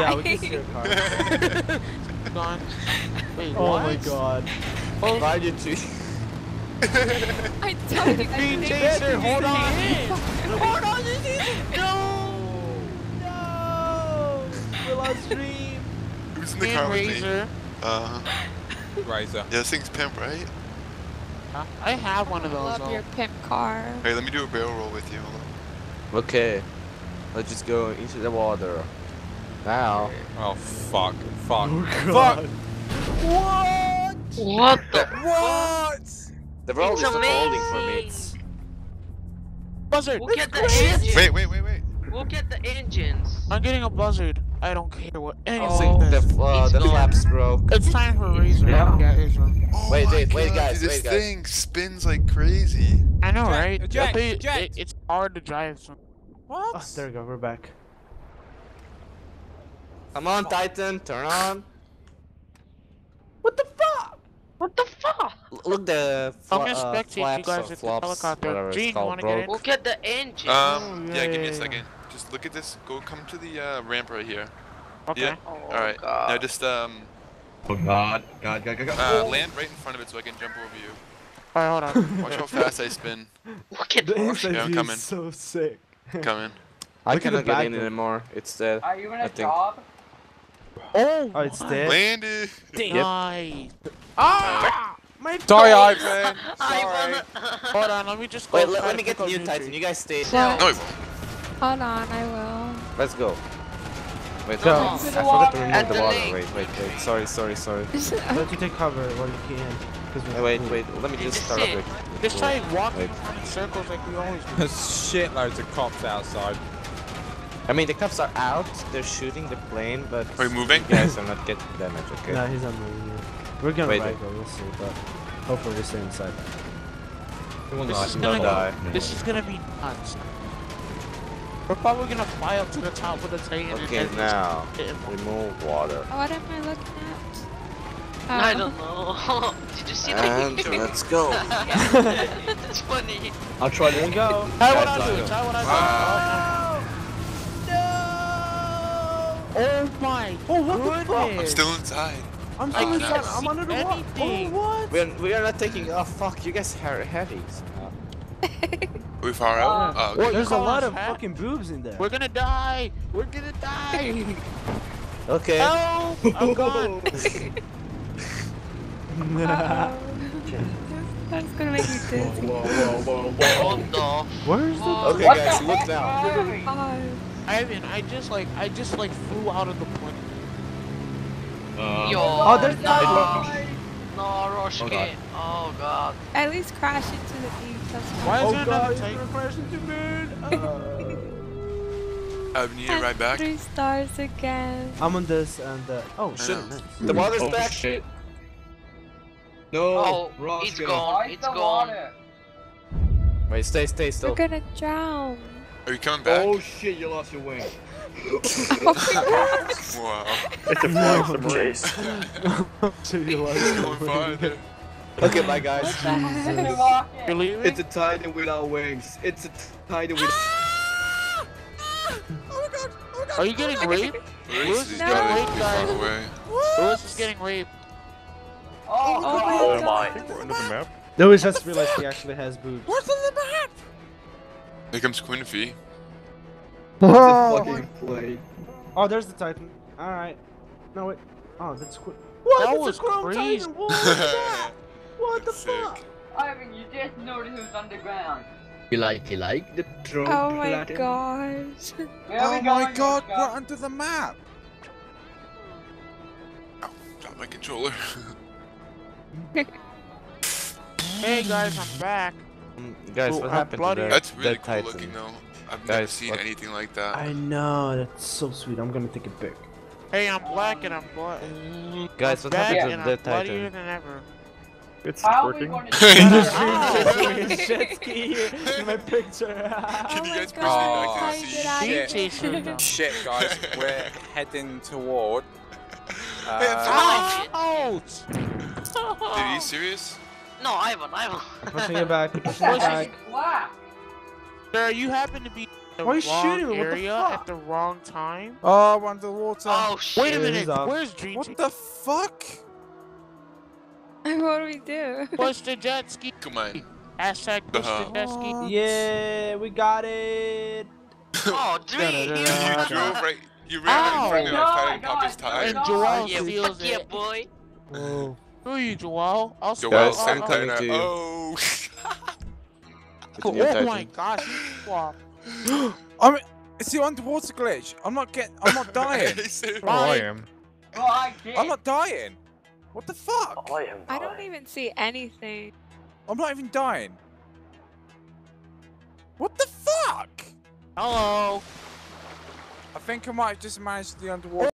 Yeah, we can see your car. Gone. Wait, oh what? my god. Oh, Ride your tree. I told you. Green I chaser, hold on. Hold on, this is No! No! We lost Dream. Who's in the Hand car with me? razor. Uh, Razor. yeah, this thing's pimp, right? Uh, I have one of those. love though. your pimp car. Hey, let me do a barrel roll with you. Hold on. Okay. Let's just go into the water. Now. Oh fuck. Fuck. God. Fuck. What What the? What? The road is not holding for me. Buzzard. We'll get the engines. Wait, wait, wait, wait. We'll get the engines. I'm getting a buzzard. I don't care what anything Oh. The, says. uh, It's the gone. flaps broke. It's time for razor. Yeah. Yeah, razor. Oh Wait, my wait, wait, guys, dude, This wait, guys. thing spins like crazy. I know, Eject, right? eject, It- eject. it- it's hard to drive. So. What? Oh, there we go, we're back. Come on, Titan, turn on. What the fuck? What the fuck? L- Look the fla I'm gonna uh, spectate you flaps guys or at the flops, helicopter. whatever Gene, it's called, wanna get in? We'll get the engine. Um, Oh, yeah, yeah, give me a second. Just look at this. Go, come to the uh, ramp right here. Okay. Yeah. oh, All right. God. Now just um, Oh god, god, god, god, god. uh, land right in front of it so I can jump over you. Alright, hold on. Watch how fast I spin. Look at The the Yeah, I'm view coming. is so sick. Coming. I Look at the cannot get in anymore. It's dead. Are you in I a think- job? Oh, Oh, it's what? dead. Landed. Nice. Ah! My Sorry, God. Ivan. I Sorry. wanna. Hold on, let me just go. Wait, let, let me get the new Nutri. Titan. You guys stay. So, No, hold on, I will. Let's go. Wait, No. I forgot to remove the the water. lake. Wait, wait, wait. Sorry, sorry, sorry. Let you take cover while you can. 'cause we- Hey, wait, wait. Let me just just start sit. with. Just try walking Wait. in circles like we always do. There's shitloads of cops outside. I mean, the cops are out. They're shooting the plane, but Are you moving? you I'm not getting damage. Okay. No, he's not moving yet. We're gonna Wait, ride wait. though, we'll see, but hopefully we stay inside. You will This not, is gonna die. This is gonna be nuts. We're probably gonna fly up to the top of the Titan and Okay, then now hit him. remove water. Oh, what am I looking at? I Oh. don't know. Did you see the And picture? let's go. It's funny. I'll try to go. Try what Guys, I do. let's Try what I do. Ah. Oh my Oh, what the fuck? I'm still inside. I'm still can't inside. I'm under the water. Oh, what? We are, we are not taking. Oh fuck! You guys are heavy. Are we far out? Uh, oh, okay. There's a lot of fat? fucking boobs in there. We're gonna die. We're gonna die. Okay. Help! I'm gone. Um, Uh-oh. That's gonna make me dizzy. Whoa, whoa, whoa, whoa. What the? Where's the? Okay, What guys, the look heck, now. Ivan, I just like I just like flew out of the plane. Uh, Yo. Oh, there's no. that. No, Roshke. Oh god. At least crash into the beach. That's Why fine. is Oh there god, another he's Titan? gonna crash into me. Uh, Uh, you need to ride back? Three stars again. I'm on this and uh, oh I shit. nice. The water's oh, back. shit. No, Oh, Ross, it's get gone. Why It's the gone. water? Wait, stay, stay We're gonna drown. Are you coming back? Oh shit, you lost your wing. Oh, wow. It's a flying chase. so you like It's going farther. Okay, bye guys. What the heck? Hey, walk in. You're leaving? It's a Titan without wings. It's a Titan with. Ah! Ah! Oh, oh, Are you getting raped? Where Lewis is is? No. Getting raped, far guys. Lewis is getting raped. Oh, Oh God. my oh, god. No, we just realized he actually has boobs. What's in the map? Here comes Quinfy. It's a fucking play. Oh, there's the Titan. All right. No wait. Oh, that's quick. What? That It's a was chrome crazy. Titan. What that? What the Sick. fuck? Ivan, you just noticed who's underground. You like, you like the drone Oh my platinum? gosh. Where are we Oh my god, Scott? we're under the map. Drop oh, my controller. Hey guys, I'm back. Um, guys, Oh, what I'm happened to bloody. That's really cool Titan? looking though. I've never seen what- anything like that. I know. That's so sweet. I'm gonna take a pic. Hey, I'm black and I'm blood. Guys, what back happened and to I'm the bloodier Titan? than ever. It's How are we going to He do just that? jet ski here in my picture. Can oh you guys push me god. back How to did see? I Beam Shit. chaser. Shit, guys, we're heading toward. Hey, Uh, Ouch! Dude, are you serious? No, Ivan, Ivan. pushing it back. Pushing it back. Black. Sir, you happen to be the Why are you wrong shooting me? What the fuck? at the wrong time. Oh, I'm underwater. Oh shit. Wait a minute. Where's Dream what the fuck? What do we do? Push the jet ski. Come on. Hashtag push Uh-huh. the jet ski. Yeah, we got it. Oh, Dre. You drove right. You ran right in front of me. I was fighting Papa's tire. And Joel Yeah, steals fuck yeah, it. boy. Who are you, Joel? I'll Joel Guys, I'll- I'm I'll- coming Santana. to. Oh. It's a new Oh my Titan. gosh, you. I'm. It's the underwater glitch. I'm not getting. I'm not dying. Oh, I am. Oh, I I'm not dying. What the fuck? I am I don't even see anything. I'm not even dying. What the fuck? Hello. I think I might have just managed the underwater.